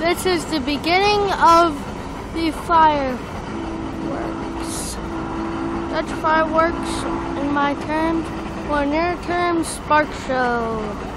This is the beginning of the fireworks. Dutch fireworks in my terms or near term spark show.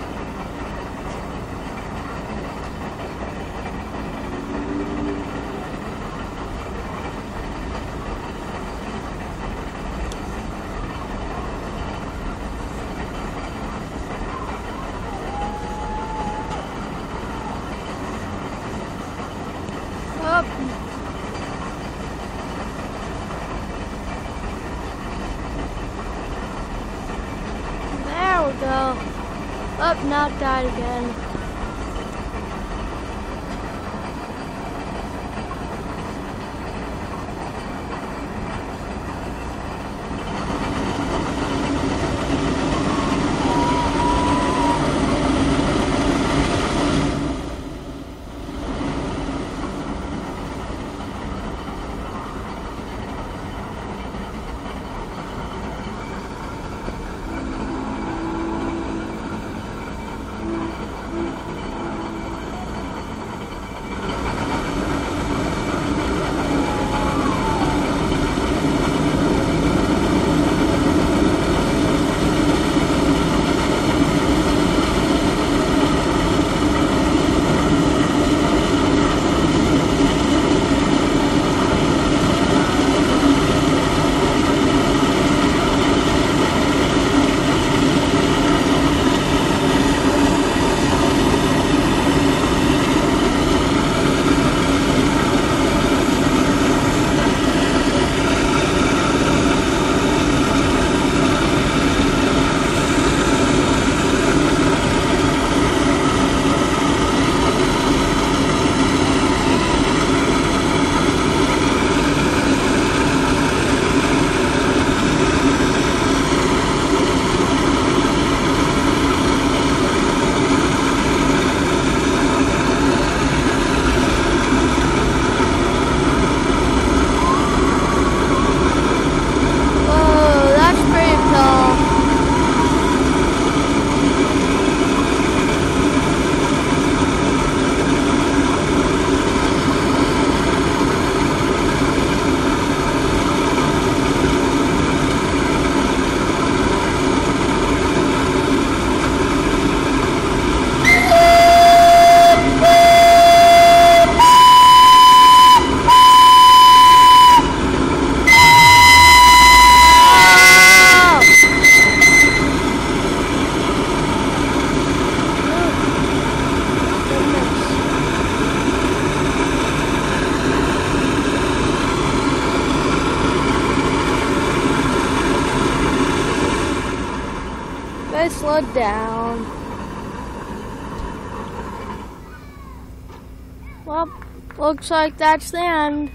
Up, not died again. They slowed down. Well, looks like that's the end.